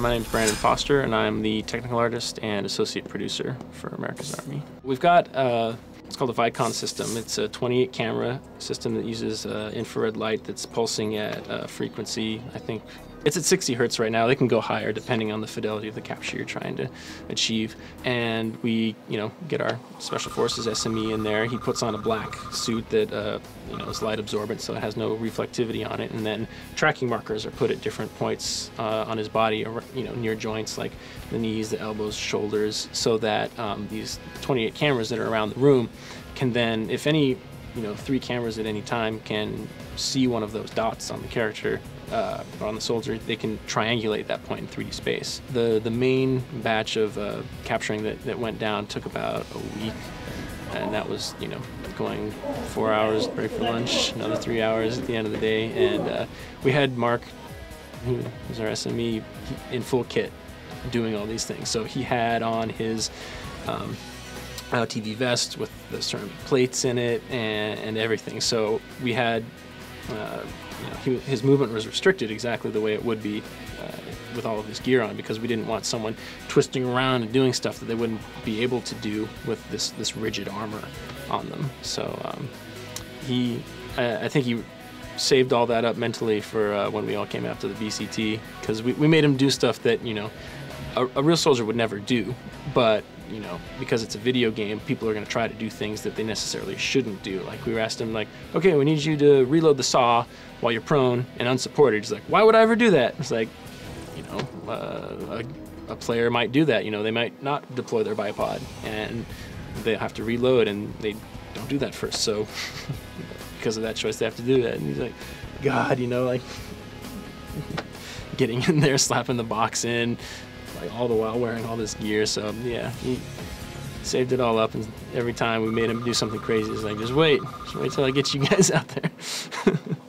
My name is Brandon Foster, and I'm the technical artist and associate producer for America's Army. We've got uh, it's called a Vicon system. It's a 28 camera system that uses uh, infrared light that's pulsing at a frequency, I think it's at 60 hertz right now. They can go higher depending on the fidelity of the capture you're trying to achieve. And we, you know, get our special forces SME in there. He puts on a black suit that, uh, you know, is light absorbent, so it has no reflectivity on it. And then tracking markers are put at different points uh, on his body, or, you know, near joints like the knees, the elbows, shoulders, so that um, these 28 cameras that are around the room can then, if any you know, three cameras at any time can see one of those dots on the character uh, on the soldier, they can triangulate that point in 3D space. The the main batch of uh, capturing that, that went down took about a week, and that was you know going four hours, break for lunch, another three hours at the end of the day, and uh, we had Mark, who was our SME, in full kit, doing all these things. So he had on his um, uh, vest with the certain plates in it and, and everything. So we had, uh, you know, he, his movement was restricted exactly the way it would be uh, with all of his gear on because we didn't want someone twisting around and doing stuff that they wouldn't be able to do with this this rigid armor on them. So um, he, I, I think he saved all that up mentally for uh, when we all came after the VCT because we, we made him do stuff that you know a, a real soldier would never do, but you know, because it's a video game, people are going to try to do things that they necessarily shouldn't do. Like we were asked him, like, okay, we need you to reload the saw while you're prone and unsupported. He's like, why would I ever do that? It's like, you know, uh, a, a, player might do that. You know, they might not deploy their bipod and they have to reload and they don't do that first. So because of that choice, they have to do that. And he's like, God, you know, like getting in there, slapping the box in, all the while wearing all this gear. So yeah, he saved it all up, and every time we made him do something crazy, it's like just wait, just wait till I get you guys out there.